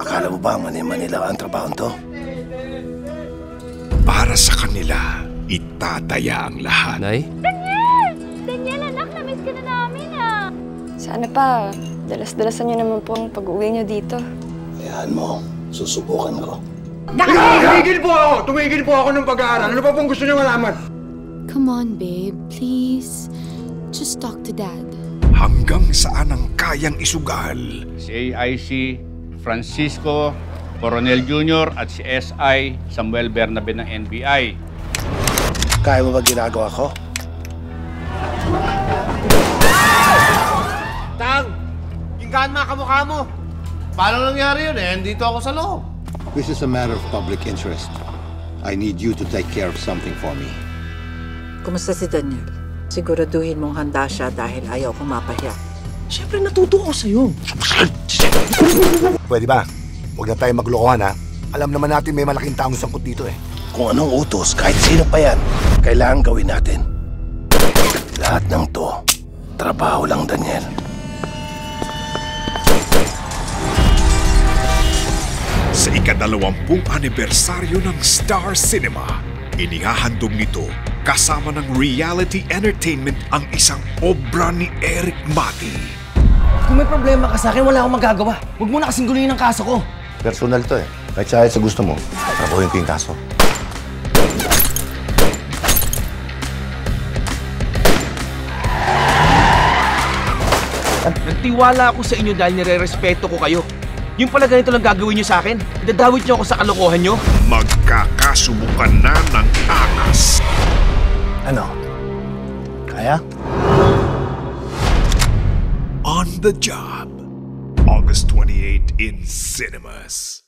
Akala mo ba mani-manila ang trabaho to? Para sa kanila, itataya ang lahat. Nay? Daniel! Daniel, anak, na-miss ka na namin ah! Sana pa, dalas-dalasan niyo naman po ang pag-uwi niyo dito. Hayaan mo, susubukan ko. Tumigil po ako! Tumigil po ako ng pag-aaral. Ano pa pong gusto niyo malaman? Come on, babe. Please. Just talk to Dad. Hanggang saan ang kayang isugal? si AIC Francisco Coronel Jr. at si SI Samuel Bernabe ng NBI. Kaya mo ba ginagawa ko? Tang! Inggaan mga kamukha mo! Paano nangyari yun eh? Dito ako sa loob. This is a matter of public interest. I need you to take care of something for me. Kumusta si Daniel? Siguraduhin mong handa siya dahil ayaw kong mapahiya. Siyempre natuto ako sa'yo. Pwede ba? Huwag na tayo maglokohan ha. Alam naman natin may malaking taong sangkot dito eh. Kung anong utos, kahit sino pa yan, kailangan gawin natin. Lahat ng to, trabaho lang, Daniel. Sa ikadalawampung anibersaryo ng Star Cinema, inihahandog nito kasama ng reality entertainment ang isang obra ni Eric Mati. Kung may problema ka sa akin, wala akong magagawa. Huwag mo na kasing guluhin ang kaso ko. Personal to eh. Kahit sa sa gusto mo, trabahuin ko yung kaso. Nagtiwala ako sa inyo dahil nire-respeto ko kayo. Yung pala ganito lang gagawin niyo sa akin? Idadawit niyo ako sa kalokohan niyo? Magkakasubukan na ng angas. Ano? Kaya? On the Job. August 28 in cinemas.